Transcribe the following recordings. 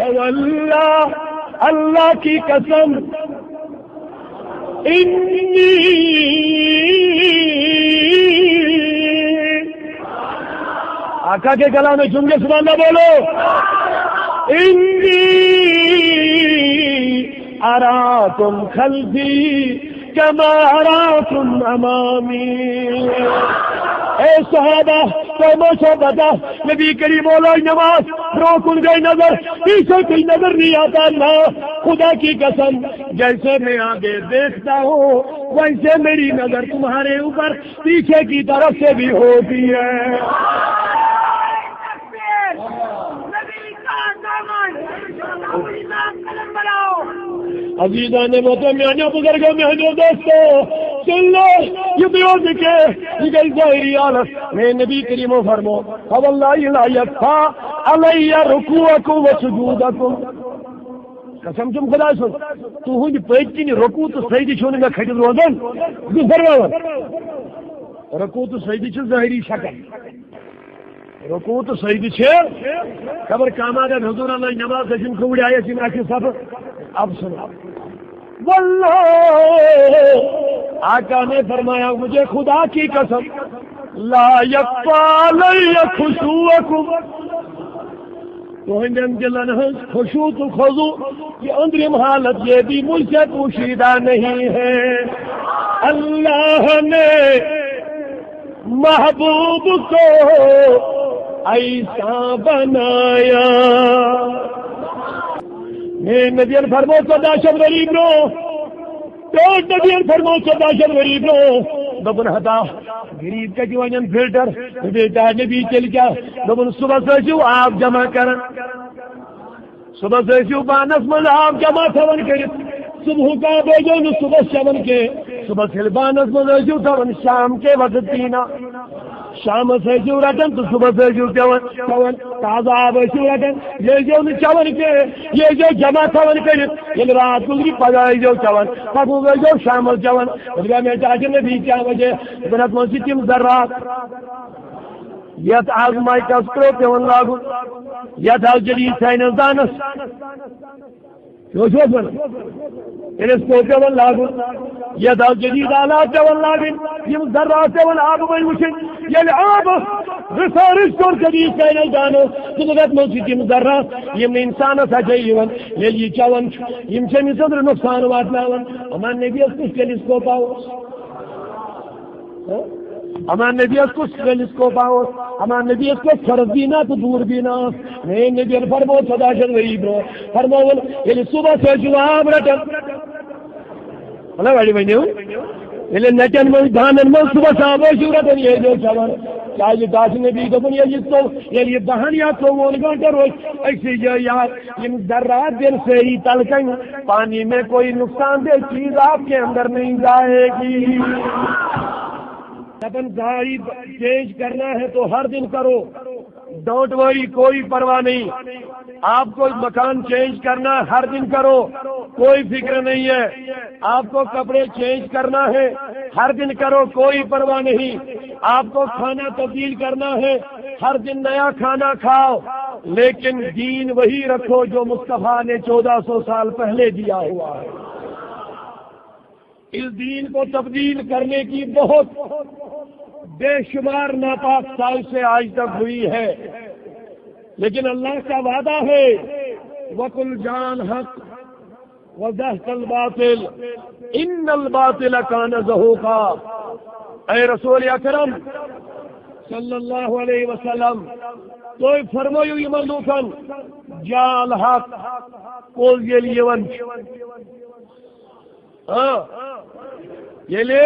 اللہ اللہ کی قسم۔ انی آقا کے کلام میں چن سنانا بولو۔ انی ارا تم خلفی کما ارا تم امامی۔ اے صحابہ تو مجھے بتا نبی کریم بولو نماز روکن گئی نظر، پیچھے کوئی نظر نہیں آتا، نہ خدا کی قسم، جیسے میں آگے دیکھتا ہوں، ویسے میری نظر تمہارے اوپر پیچھے کی طرف سے بھی ہوتی ہے۔ عزیزہ نے عزیزان محترم میاں بزرگوں میں جو دوستو سن لو یہ بیو دکھے یہ گئی ظاہری حالت میں نبی کریم فرمو۔ فواللہ لا یکفا علی رکوعکم و سجودکم۔ قسم چم خدا سن، تو ہند جی پٔتۍ رکوع تہٕ سجدٕ چھو نہٕ مےٚ کھٔٹِتھ روزان بہٕ فرماوان رکوع تہٕ سجدٕ چھِ ظٲہری شکل۔ رکوع تہٕ سجدٕ چھِ خبر کام اگر حضور اللہ نماز گژھن کھوڑ آیس یِم اکھ صف اب سنو۔ واللہ۔ آقا نے فرمایا، مجھے خدا کی قسم، لا یکفا لی خوشو تو خضو یہ اندرم حالت یہ بھی مجھ سے پوشیدہ نہیں ہے۔ اللہ نے محبوب کو ایسا بنایا۔ میں فرمو تو داشت غریب نو تو نبیان فرمو تو داشت غریب نو۔ دبن ہتا، غریب کا جو ون فلٹر بیٹا نبی چل کیا دبن صبح سو آپ جمع کرن صبح سو پانس من آپ جمع تھون کرت صبح کا بوجو نو صبح شمن کے۔ صبح سے بانس من تھون شام کے وقت پینا شام ٲسِو رٹان تو صبح ٲسِو پٮ۪وان چٮ۪وان تازٕ آب ٲسِو رٹان یہِ ٲسۍزیو نہٕ چٮ۪وان کینٛہہ یہِ ٲسۍزیو جمع تھاوان کٔرِتھ ییٚلہِ رات گُزرِ پگاہ ٲسۍزیو چٮ۪وان پتہٕ ٲسۍزیو شامس چٮ۪وان دپا مےٚ تہِ چاچے نبی کیا وجہ دپان منٛز چھِ تِم ذرات یتھ آز مایکاسکرو پیوان لاگُن یتھ آز جدید ساینس دانس ٹیلیسکوپ پیوان لاگُن یتھ یعنی جی آز جدید آلات پیوان لاگٕنۍ یِم ذرات پیوان آبہٕ وٲلۍ وٕچھِنۍ ییٚلہِ آبس رِسٲرٕچ کوٚر جدید ساینس دانو تہٕ تتھ منٛز چھِ تِم ذرات یِم نہٕ انسانس ہچے یِوان ییٚلہِ یہِ چٮ۪وان چھُ یِم چھِ أمِس أنٛدرٕ نۄقصان واتناوان یِمن نبیس کُس ٹیلیسکوپ اوس ہمان ہاں؟ نبیس کس ٹیلیسکوپ آوس ہمان نبیس کس فرض بینا تو دور بینا؟ نہیں، نبی فرمو سدا شد وہی برو فرمو یعنی صبح سے جواب رٹن۔ اللہ والی ونیو یعنی نٹن من دانن من صبح صاحب شو رٹن یہ جو چلان چاہے یہ داس نبی دپن یہ تو یعنی بہن یا تو وہ گھنٹے روز ایسی جو یار یہ ذرات دن سے ہی تلکن پانی میں کوئی نقصان دہ چیز آپ کے اندر نہیں جائے گی اپن گاڑی چینج کرنا ہے تو ہر دن کرو ڈونٹ وری کوئی پرواہ نہیں آپ کو مکان چینج کرنا ہر دن کرو کوئی فکر نہیں ہے۔ آپ کو کپڑے چینج کرنا ہے۔ ہر دن کرو، کوئی پرواہ نہیں۔ آپ کو کھانا تبدیل کرنا ہے۔ ہر دن نیا کھانا کھاؤ۔ لیکن دین وہی رکھو جو مصطفیٰ نے چودہ سو سال پہلے دیا ہوا ہے۔ اس دین کو تبدیل کرنے کی بہت بے شمار ناپاک سال سے آج تک ہوئی ہے۔ لیکن اللہ کا وعدہ ہے۔ وکل جان حق وضحت الباطل. ان الباطل کان زہو کا اے رسول اکرم صلی اللہ علیہ وسلم تو فرمایو یمن لوکن جال حق پوز ییٚلہِ یِوان ہاں، چھُ ییٚلہِ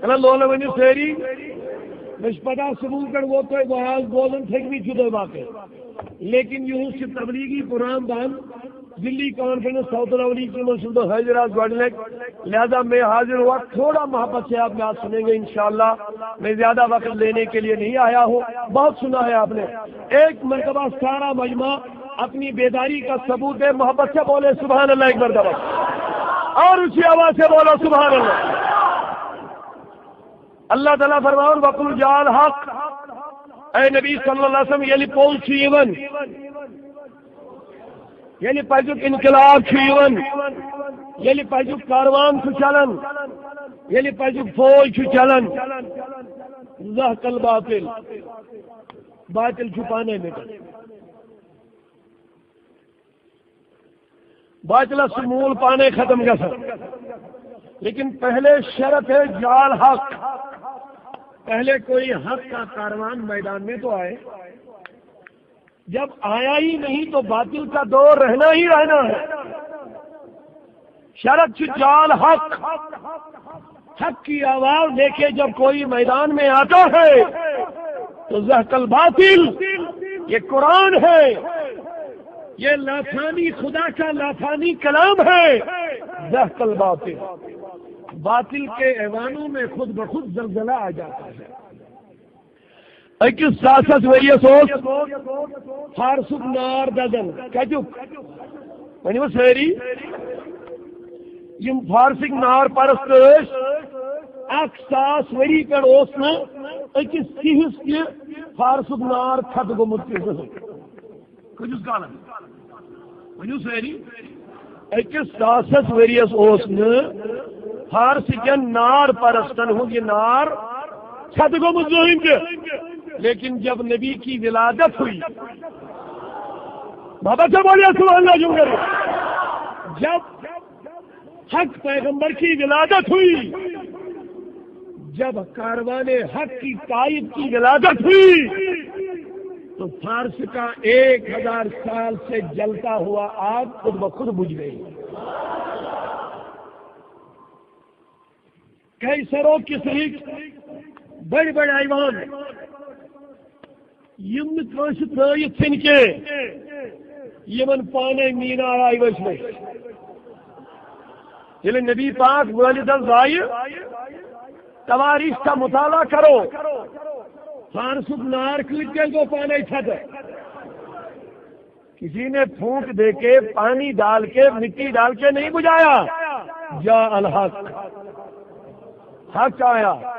کَنا لولہٕ ؤنِو سٲری مےٚ چھِ پتہ صبح پٮ۪ٹھ ووت تۄہہِ واز بوزان تھٔکمٕتۍ چھِو تُہۍ باقٕے لیکن یِہُس چھِ تبلیغی پروگرام بند دلی کانفرنس ساؤتھ لولی کی منصوبہ بہٕ لہذا میں حاضر ہوا، تھوڑا محبت سے آپ نے آج سنیں گے انشاءاللہ۔ میں زیادہ وقت لینے کے لیے نہیں آیا ہوں۔ بہت سنا ہے آپ نے۔ ایک مرتبہ سارا مجمع اپنی بیداری کا ثبوت ہے، محبت سے بولے سبحان اللہ، ایک مرتبہ۔ اور اسی آواز سے بولو سبحان اللہ۔ اللہ تعالیٰ فرمان وقل جال حق۔ اے نبی صلی اللہ علیہ وسلم یعنی یلی پول چھ یون یعنی پزیک انقلاب یون یعنی پزیک کاروان چلان یعنی پزیک فوج چلان کل باطل باطل چھپانے میں۔ باطل سمول پانے ختم گا لیکن پہلے شرط ہے جال حق۔ پہلے کوئی حق کا کاروان میدان میں تو آئے۔ جب آیا ہی نہیں تو باطل کا دور رہنا ہی رہنا ہے۔ شرط جال حق۔ حق کی آواز لے کے جب کوئی میدان میں آتا ہے تو زہکل باطل یہ قرآن ہے۔ یہ لافانی خدا کا لافانی کلام ہے۔ زہکل باطل باطل کے ایوانوں میں خود بخود زلزلہ آ جاتا ہے۔ اکس ساسس ورس فارسک نار دزن کتک یعنی ونو ساری یم فارسک نار پرست اک ساس وری پہ اکس سہس تہ فارسک نار تھد گومت کتس کالس ونو ساری اکس ساسس ورس فارسکن نار پرستن ہوں یہ نار چھت گومت زہن تہ لیکن جب نبی کی ولادت ہوئی، بابا سے بولے سبحان اللہ، جو جب حق پیغمبر کی ولادت ہوئی، جب کاروان حق کی قائد کی ولادت ہوئی، تو فارس کا ایک ہزار سال سے جلتا ہوا آگ خود بخود بجھ گئی۔ کئی سروں کی سریک بڑے بڑے ایوان یم ترائت ٹھن کی پانے مینار آئی وچن یل نبی پاک والدن زائے تواریخ کا مطالعہ کرو۔ فارسک نار کلک گو پانے چھت۔ کسی نے پھونک دے کے پانی ڈال کے، مٹی ڈال کے نہیں بجایا جا الحق۔ حق آیا۔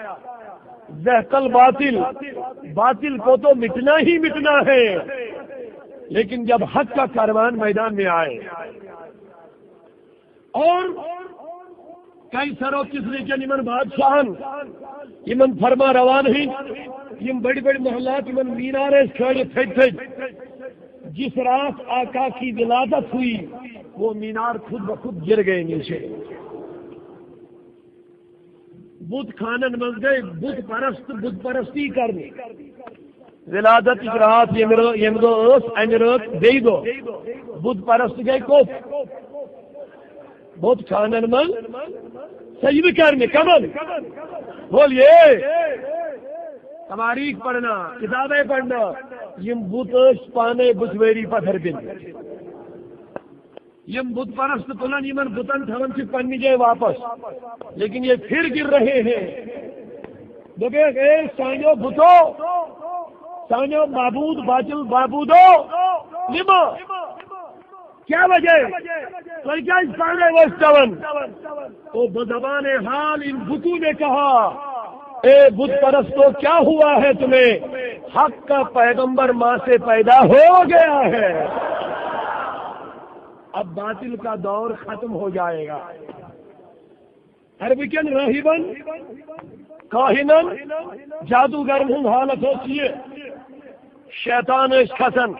زہکل باطل باطل کو تو مٹنا ہی مٹنا ہے۔ لیکن جب حق کا کاروان میدان میں آئے، اور کئی سرو کس کے نمن بادشاہ یمن فرما روان ہی یم بڑی بڑی محلات یمن مینارے کھڑے تھے تھے۔ جس رات آقا کی ولادت ہوئی، وہ مینار خود بخود گر گئے نیچے۔ بت خانن من گئی بت پرست بت پرستی کرنی ولادت رات یم دہ امہ رات بی دہ بت پرست گئی کوت بت خانن من سجد کرنے کمن بولیے۔ تماریخ پڑھنا، کتابیں پڑھنا۔ یم بت پانے بتویری پتھر بن یم بت پرست تلن یمن بتن تھون سے پنی جائے واپس۔ لیکن یہ پھر گر رہے ہیں۔ دے سانو بتو۔ سانو معبود باجل بابودو لما کیا وجہ کیا اس پانے وسطن تو بدبان حال ان بتو نے کہا، اے بت پرستو، کیا ہوا ہے تمہیں؟ حق کا پیغمبر ماں سے پیدا ہو گیا ہے۔ اب باطل کا دور ختم ہو جائے گا۔ اربکن رہیبن کاہنن جادوگر ہوں حالت ہوتی ہے۔ شیطان کھسن